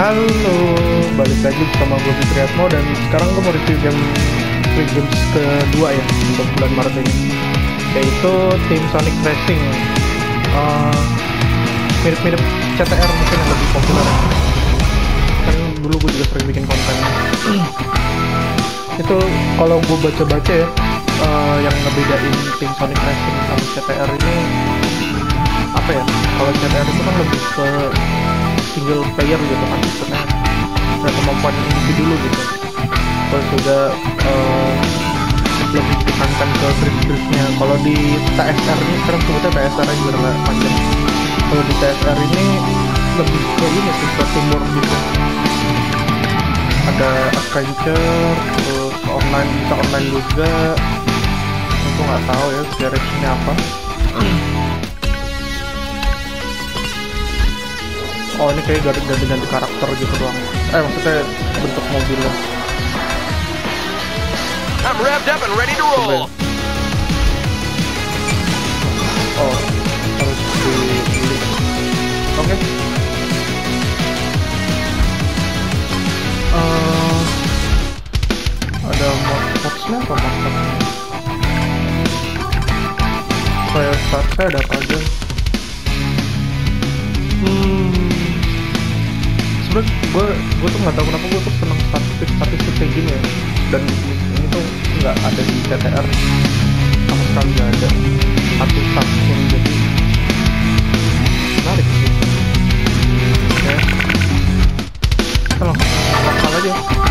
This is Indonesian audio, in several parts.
Halo, balik lagi bersama gue Fitriatmo dan sekarang gue mau review game Free Games kedua ya untuk bulan Maret ini. Yaitu Team Sonic Racing. Uh, mirip-mirip CTR mungkin yang lebih populer. Kan dulu gue juga sering bikin konten. Itu kalau gue baca-baca ya uh, yang ngebedain Team Sonic Racing sama CTR ini apa ya? Kalau CTR itu kan lebih ke single player gitu kan maksudnya ada kemampuan individu dulu gitu. Terus juga uh, lebih ditekankan ke drift-driftnya kalau di TSR ini sekarang sebutnya TSR biar nggak panjang. Kalau di TSR ini lebih ke ini sih ke timur gitu. Ada adventure terus online bisa online juga. Aku nggak tahu ya directionnya apa oh ini kayak ganti-ganti karakter gitu doang. Eh maksudnya bentuk mobilnya I'm revved up and ready to roll. oh harus dibeli oke. Eh, ada mod modsnya apa mod saya start saya ada apa aja sebenernya gue gue tuh nggak tahu kenapa gue tuh seneng statistik statistik kayak gini ya. Dan ini, tuh nggak ada di CTR sama sekali nggak ada. Satu satu pun jadi menarik sih. Kita langsung lokal aja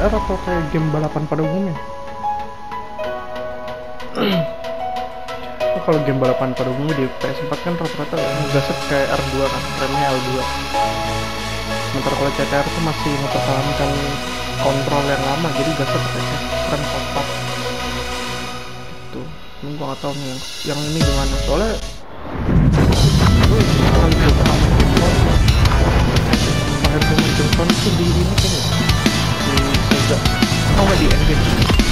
CTR atau kayak game balapan pada umumnya? Oh, kalau game balapan pada umumnya di PS4 kan rata-rata ngegaset kayak R2 kan remnya L2 sementara kalau CTR itu masih mempertahankan kontrol yang lama jadi gaset kayaknya rem kompak itu ini gua tahu nih yang, yang ini gimana? Soalnya gue kan belum pernah main game console terakhir gue main game console tuh di ini kayaknya di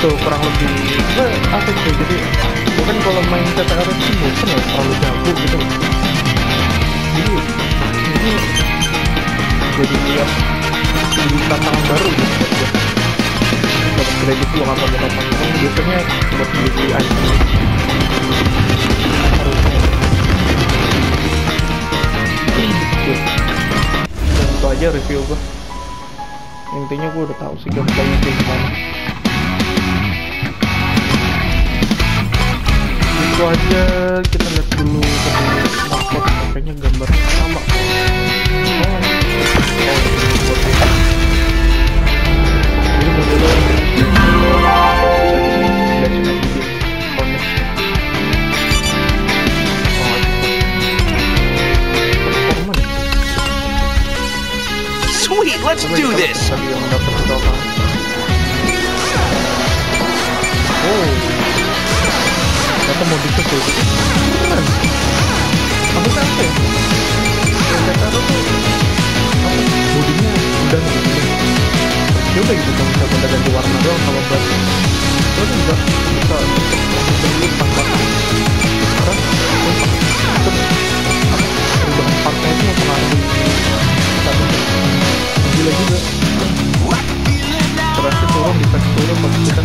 itu kurang lebih apa ya, sih? Jadi bukan kalau main TTR itu bukan ya terlalu jago gitu. Jadi ini jadi yang jadi tantangan baru gitu dapat kredit uang apa dapat uang biasanya buat beli item. Harusnya. Dan itu aja review gue intinya gue udah tahu sih gameplaynya kayak gimana. Itu aja kita lihat dulu maskot kayaknya gambar sama oh, oh, ini. Modelnya. Oh. Sweet, let's do this. Gitu. Keren. Apa sih apa ya? Yang kata lu tuh? Bodinya udah gitu. Ya udah gitu kalau misalnya udah ganti warna doang sama bat. Itu tuh bisa bisa masuk sendiri tanpa sekarang untuk apa perubahan partnya itu mempengaruhi satu gila juga terasa turun di teksturnya pas kita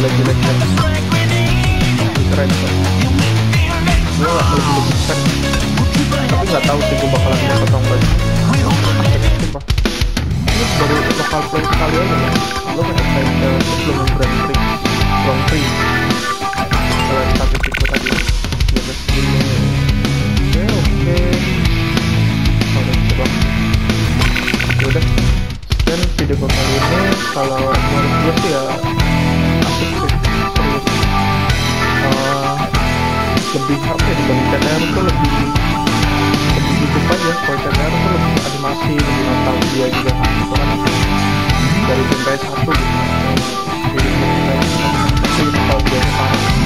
gila gila keren tuh gue gak lebih lebihkan tapi gak tahu sih gue bakalan dapat atau enggak Sumpah. ini baru lokal play sekali aja ya lo kan main ke sebelum Grand Prix Grand Prix kalau statistik gue tadi ya oke oke oh, gitu doang yaudah sekian video gue kali ini kalau menurut gue sih ya Eh, lebih apa ya dibandingkan TTR tuh lebih lebih hidup aja. Kalau TTR tuh lebih animasi lebih juga kan itu kan dari genre satu gitu. Jadi dia parah